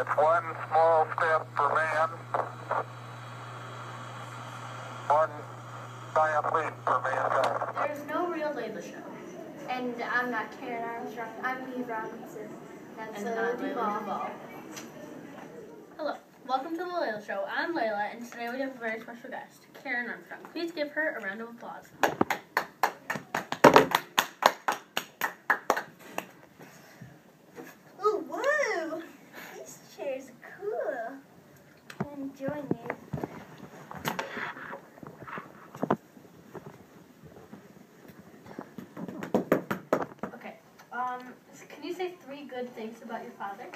It's one small step for man, one giant leap for mankind. There's no real Layla show. And I'm not Karen Armstrong. I'm Eve Robinson. That's And I'm Duval. Layla Duval. Hello, welcome to the Layla Show. I'm Layla, and today we have a very special guest, Karen Armstrong. Please give her a round of applause. Ooh, whoa! These chairs are cool. I'm enjoying it. Okay, um, can you say three good things about your father?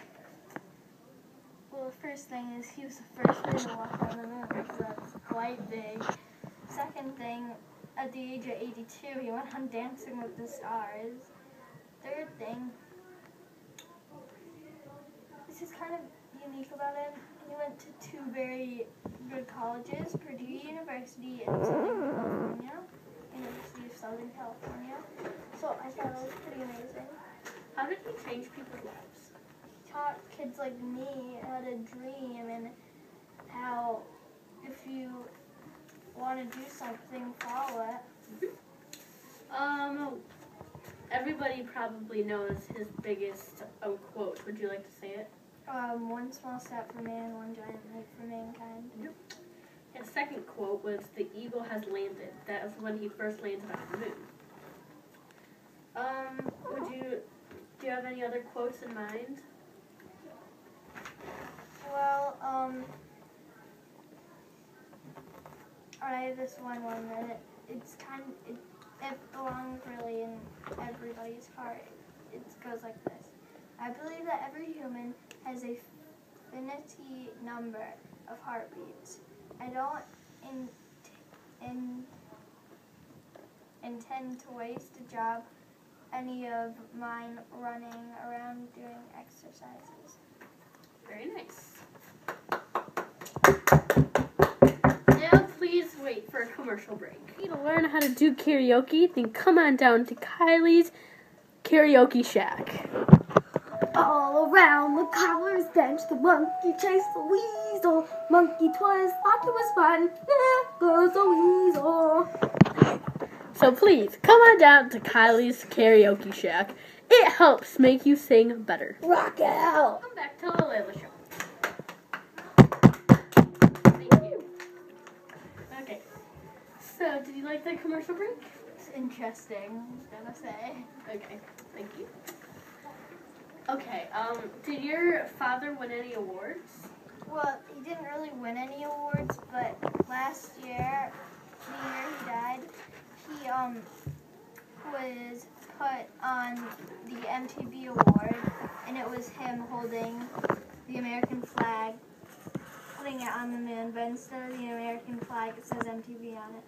Well, the first thing is he was the first man to walk on the moon, so that's quite big. Second thing, at the age of 82, he went on Dancing with the Stars. Third thing, this is kind of unique about him. He went to two very good colleges, Purdue University and California, of Southern California. So I thought it was pretty amazing. How did he change people's lives? He taught kids like me how to dream and how if you want to do something, follow it. Um, everybody probably knows his biggest um, quote. Would you like to say it? Um, one small step for man, one giant leap for mankind. His second quote was, "The eagle has landed." That was when he first landed on the moon. Um, would you? Do you have any other quotes in mind? Well, um, I have this one one that it's kind it, it belongs really in everybody's heart. It goes like this. I believe that every human has a finity number of heartbeats. I don't in, in, intend to waste a job any of mine running around doing exercises. Very nice. Now, please wait for a commercial break. Need to learn how to do karaoke? Then come on down to Kylie's Karaoke Shack. All around the cobbler's bench, the monkey chased the weasel. Monkey twist like it was fun. There goes the weasel. So please come on down to Kylie's Karaoke Shack. It helps make you sing better. Rock out. Welcome back to the Layla Show. Thank you. Okay. So, did you like the commercial break? It's interesting, I was gonna say. Okay. Thank you. Um, did your father win any awards? Well, he didn't really win any awards, but last year, the year he died, he um was put on the MTV award, and it was him holding the American flag, putting it on the moon, but instead of the American flag, it says MTV on it.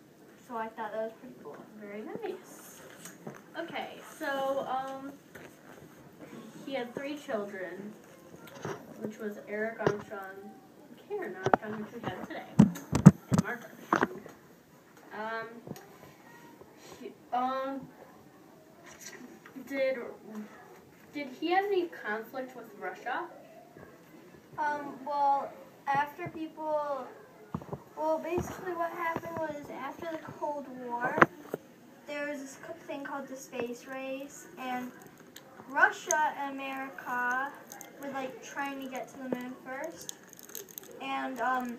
So I thought that was pretty cool. Very nice. Okay, so um, he had three children, which was Eric Armstrong, Karen Armstrong, which we have today, and Mark Armstrong. Um, he, um, did did he have any conflict with Russia? Um, well, after people, well, basically what happened was after the Cold War, there was this thing called the space race, and Russia and America were like trying to get to the moon first, and um,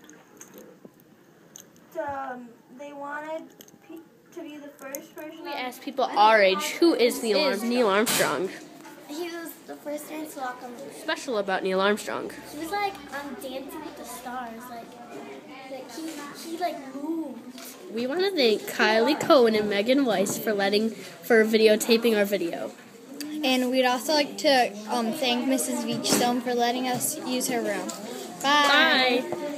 the, um they wanted pe- to be the first person. We on- asked people our age, who is Neil, Arm- Neil Armstrong? He was the first man to walk on the moon. Special about Neil Armstrong. He was like on Dancing with the Stars, like, like he he like moved. We want to thank Kylie Cohen and Megan Weiss for letting for videotaping our video. And we'd also like to um, thank Mrs. Beachstone for letting us use her room. Bye. Bye.